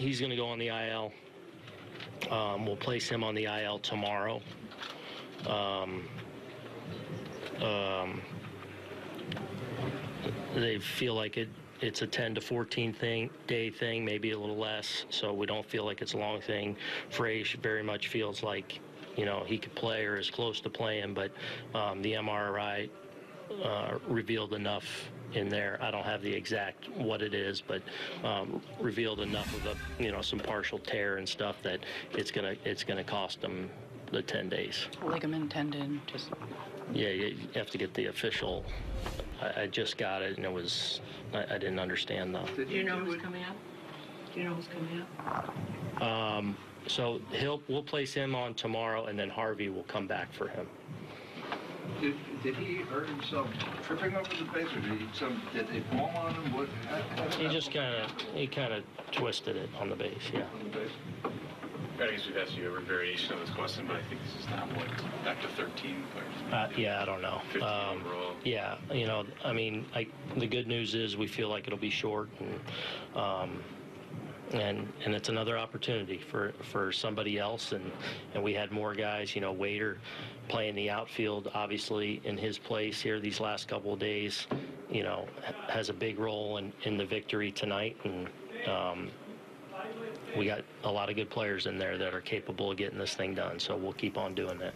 he's going to go on the IL. Um, we'll place him on the IL tomorrow. Um, um, they feel like it it's a 10 to 14 thing day thing, maybe a little less. So we don't feel like it's a long thing. Fraish very much feels like you know he could play or is close to playing, but um, the MRI uh, revealed enough in there. I don't have the exact what it is, but um, revealed enough of a you know some partial tear and stuff that it's gonna it's gonna cost them the 10 days. Ligament tendon, just Yeah, you you have to get the official. I, I just got it, and it was I, I didn't understand the. Did Do you know who's coming up? Do you know who's coming up? Um, so he'll we'll place him on tomorrow, and then Harvey will come back for him. Did, did he hurt himself tripping over the base, or did he, some, did they fall on him? What? how- how He just kind of he kind of twisted it on the base. Yeah. on the base? I guess we've asked you every variation of this question, but I think this is now what, back to 13 players. Uh, yeah, I don't know. 15 Um, overall. yeah, you know, I mean, I, the good news is we feel like it'll be short, and um, and and it's another opportunity for for somebody else, and and we had more guys, you know, Waiter playing the outfield, obviously in his place here these last couple of days, you know, has a big role in in the victory tonight, and. Um, we got a lot of good players in there that are capable of getting this thing done, so we'll keep on doing that.